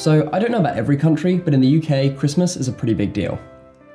So, I don't know about every country, but in the UK, Christmas is a pretty big deal.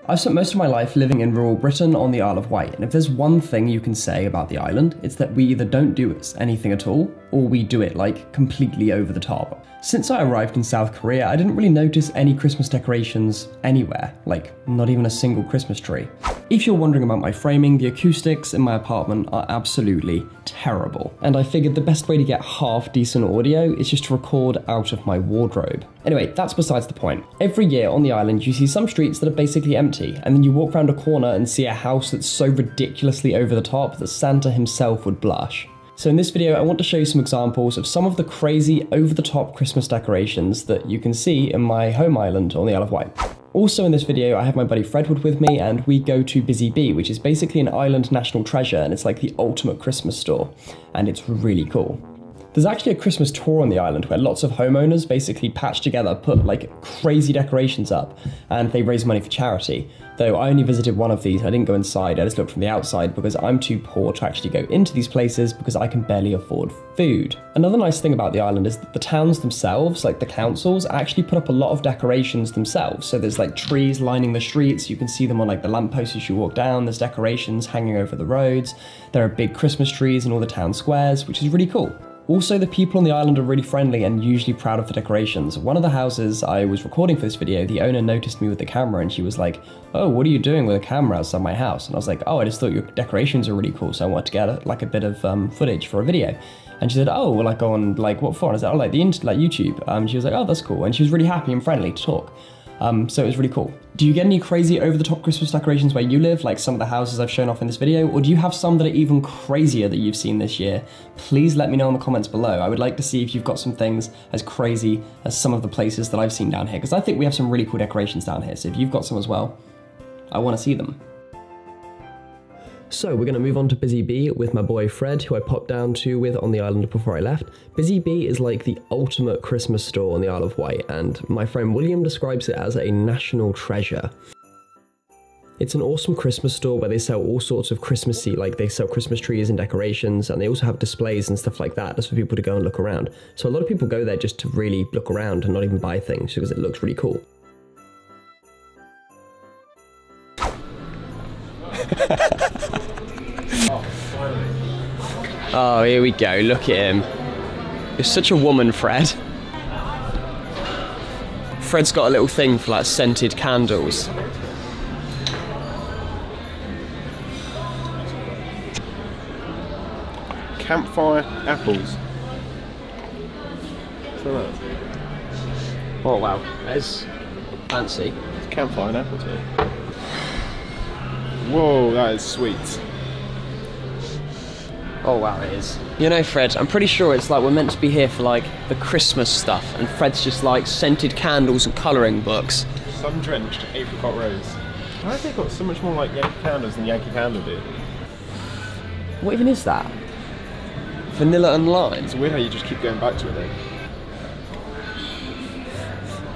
I've spent most of my life living in rural Britain on the Isle of Wight, and if there's one thing you can say about the island, it's that we either don't do anything at all, or we do it like completely over the top. Since I arrived in South Korea, I didn't really notice any Christmas decorations anywhere, like not even a single Christmas tree. If you're wondering about my framing, the acoustics in my apartment are absolutely terrible, and I figured the best way to get half decent audio is just to record out of my wardrobe. Anyway, that's besides the point. Every year on the island, you see some streets that are basically empty, and then you walk around a corner and see a house that's so ridiculously over the top that Santa himself would blush. So in this video, I want to show you some examples of some of the crazy over-the-top Christmas decorations that you can see in my home island on the Isle of Wight. Also in this video, I have my buddy Fredwood with me and we go to Busy Bee, which is basically an island national treasure and it's like the ultimate Christmas store. And it's really cool. There's actually a Christmas tour on the island where lots of homeowners basically patch together, put like crazy decorations up, and they raise money for charity. Though I only visited one of these, I didn't go inside, I just looked from the outside because I'm too poor to actually go into these places because I can barely afford food. Another nice thing about the island is that the towns themselves, like the councils, actually put up a lot of decorations themselves. So there's like trees lining the streets, you can see them on like the lampposts as you walk down, there's decorations hanging over the roads, there are big Christmas trees in all the town squares, which is really cool. Also, the people on the island are really friendly and usually proud of the decorations. One of the houses I was recording for this video, the owner noticed me with the camera and she was like, oh, what are you doing with a camera outside my house? And I was like, oh, I just thought your decorations are really cool, so I wanted to get like a bit of um, footage for a video. And she said, oh, well, like on, like, what for? And I said, oh, like the like YouTube. Um, she was like, oh, that's cool. And she was really happy and friendly to talk. Um, so it was really cool. Do you get any crazy over-the-top Christmas decorations where you live, like some of the houses I've shown off in this video, or do you have some that are even crazier that you've seen this year? Please let me know in the comments below. I would like to see if you've got some things as crazy as some of the places that I've seen down here, because I think we have some really cool decorations down here, so if you've got some as well, I want to see them. So we're going to move on to Busy Bee with my boy Fred, who I popped down to with on the island before I left. Busy Bee is like the ultimate Christmas store on the Isle of Wight, and my friend William describes it as a national treasure. It's an awesome Christmas store where they sell all sorts of Christmassy, like they sell Christmas trees and decorations, and they also have displays and stuff like that just for people to go and look around. So a lot of people go there just to really look around and not even buy things because it looks really cool. Oh, here we go. Look at him. You're such a woman, Fred. Fred's got a little thing for like scented candles. Campfire apples. Oh wow, that's fancy. It's campfire and apple tea. Whoa, that is sweet. Oh wow, it is. You know, Fred, I'm pretty sure it's like we're meant to be here for like the Christmas stuff, and Fred's just like scented candles and colouring books. Sun drenched apricot rose. Why have they got so much more like Yankee candles than Yankee Candle did? What even is that? Vanilla and lime? It's weird how you just keep going back to it then.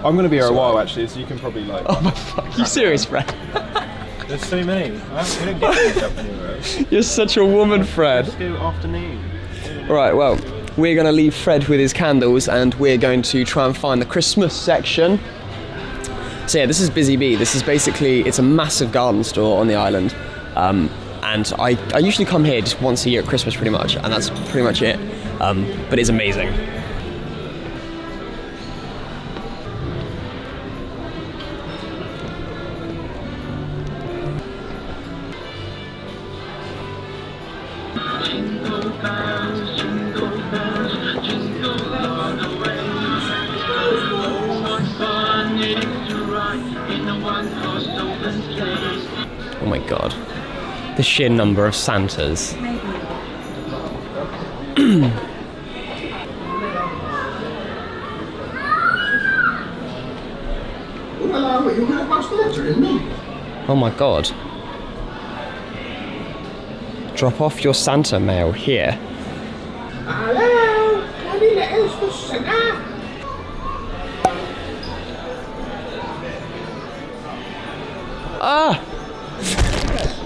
I'm gonna be here a while actually, so you can probably like. Oh my fuck! You serious, Fred? There's so many. we don't get these up anywhere. You're such a woman, Fred. Let's go afternoon. Right, well, we're going to leave Fred with his candles and we're going to try and find the Christmas section. So yeah, this is Busy Bee. This is basically, it's a massive garden store on the island. Um, and I, I usually come here just once a year at Christmas pretty much, and that's pretty much it. Um, but it's amazing. Oh my god. The sheer number of Santas. oh my god. Drop off your Santa mail here. Hello, any letters for Santa? Ah!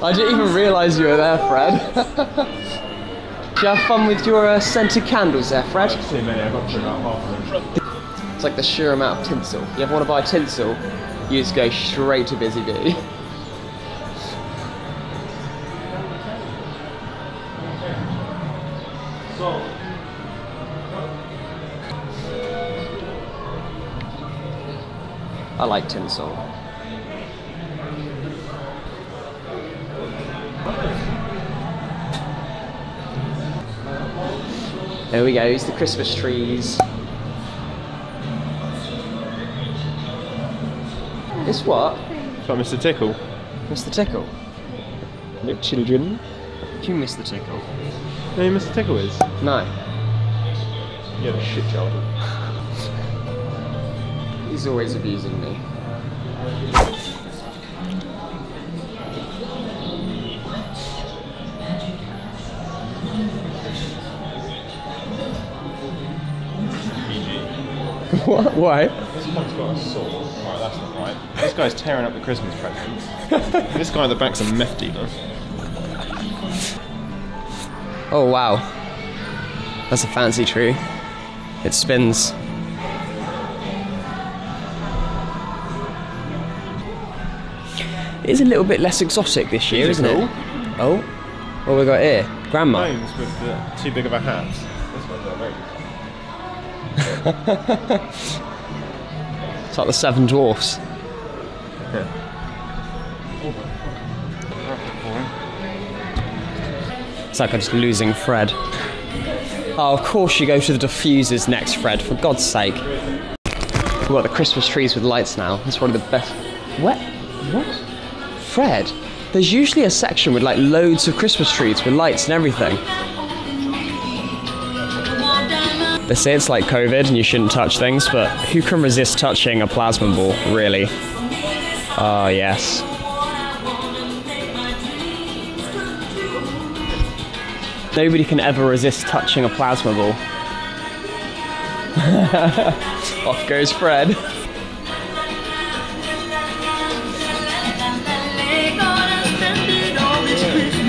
I didn't even realise you were there, Fred. Did you have fun with your uh, scented candles there, Fred? Too many, I got through about half of them. It's like the sheer amount of tinsel. You ever want to buy tinsel, you just go straight to Busy Bee. I like tinsel. There we go, it's the Christmas trees. It's what? It's like Mr. Tickle. Mr. Tickle. Little children. You missed the Tickle. No, you missed the Tickle is. No. You had a shit childhood. He's always abusing me. What? Why? This guy's got a saw. Right, that's not right. This guy's tearing up the Christmas presents. this guy at the back's a meth dealer. Oh wow. That's a fancy tree. It spins. It is a little bit less exotic this year, These isn't it? Oh, what we got here? Grandma. With the, too big of a hat. This one's not very. It's like the Seven Dwarfs. It's like I'm just losing Fred. Oh, of course you go to the diffusers next, Fred, for God's sake. We've got the Christmas trees with lights now. That's one of the best. What? What? Fred, there's usually a section with like loads of Christmas trees with lights and everything. They say it's like COVID and you shouldn't touch things, but who can resist touching a plasma ball, really? Oh, yes. Nobody can ever resist touching a plasma ball. Off goes Fred.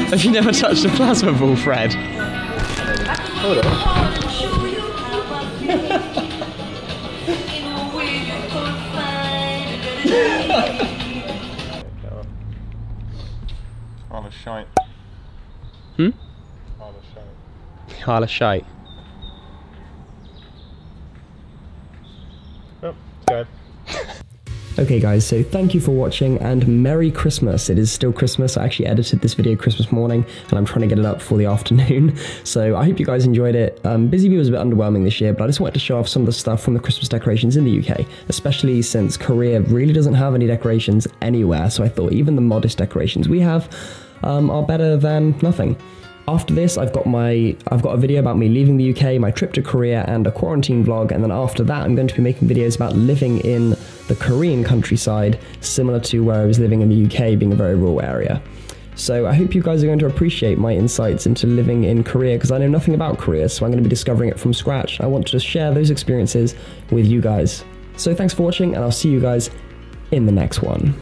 Have you never touched a plasma ball, Fred? Hold on. Pile of shite. Hmm? Pile of shite. Pile of shite. Oh, go. Okay guys, so thank you for watching and Merry Christmas. It is still Christmas. I actually edited this video Christmas morning and I'm trying to get it up for the afternoon. So I hope you guys enjoyed it. Um, Busy Bee was a bit underwhelming this year, but I just wanted to show off some of the stuff from the Christmas decorations in the UK, especially since Korea really doesn't have any decorations anywhere. So I thought even the modest decorations we have um, are better than nothing. After this, I've got my I've got a video about me leaving the UK, my trip to Korea, and a quarantine vlog. And then after that, I'm going to be making videos about living in the Korean countryside, similar to where I was living in the UK, being a very rural area. So I hope you guys are going to appreciate my insights into living in Korea because I know nothing about Korea, so I'm going to be discovering it from scratch. I want to share those experiences with you guys. So thanks for watching, and I'll see you guys in the next one.